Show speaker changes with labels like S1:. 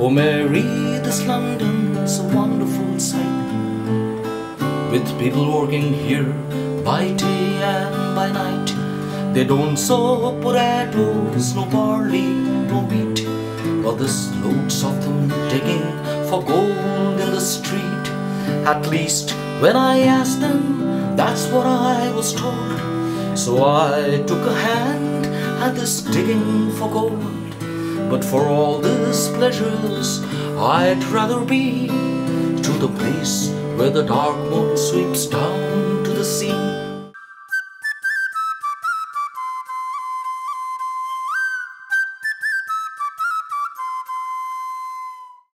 S1: Oh Mary, this London's a wonderful sight. With people working here by day and by night They don't sow potatoes, no barley, no wheat But there's loads of them digging for gold in the street. At least when I asked them, that's what I was told. So I took a hand at this digging for gold but for all these pleasures, I'd rather be to the place where the dark moon sweeps down.